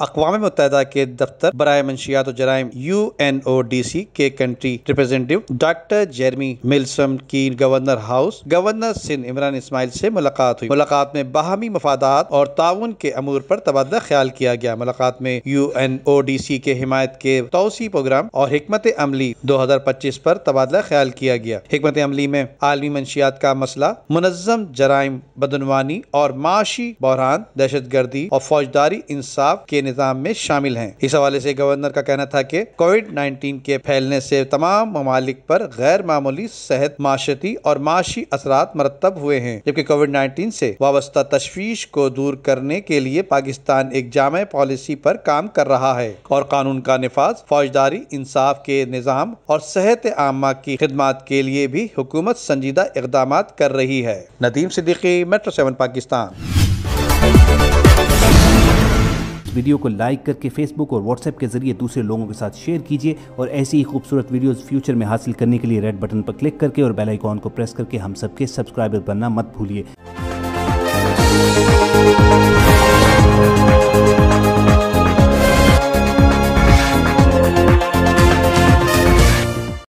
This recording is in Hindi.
अकवा मुतहदा के दफ्तर, बरए मंशियात जराइम U N O D C के country representative doctor Jeremy Milsom की governor house governor Sindh Imran Ismail से मुलाकात हुई। मुलाकात में बाहमी मफादात और ताउन के अमूर पर तबादला ख्याल किया गया। मुलाकात में U N O D C के हिमायत के तोसी प्रोग्राम और हमत अमली दो हज़ार पच्चीस पर तबादला ख्याल किया गया। हमत अमली में आलमी मंशियात का मसला मुनजम जराइम बदनवानी और माशी बहरान दहशत गर्दी और फौजदारी इंसाफ के निज़ाम में शामिल हैं। इस हवाले से गवर्नर का कहना था कि कोविड 19 के फैलने से तमाम ममालिक पर गैर मामूली सेहत माशती और माशी असरात मरतब हुए हैं, जबकि कोविड 19 से वाबस्ता तशवीश को दूर करने के लिए पाकिस्तान एक जाम पॉलिसी पर काम कर रहा है और कानून का नफाज, फौजदारी, इंसाफ के निज़ाम और सेहत आमा की खिदमत के लिए भी हुकूमत संजीदा इकदाम कर रही है। Nadeem Siddiqui, metro seven, Pakistan. Video को लाइक करके फेसबुक और व्हाट्सएप के ज़रिए दूसरे लोगों के साथ शेयर कीजिए और ऐसी ही खूबसूरत वीडियोस फ्यूचर में हासिल करने के लिए रेड बटन पर क्लिक करके और बेल आइकॉन को प्रेस करके हम सबके सब्सक्राइबर बनना मत भूलिए।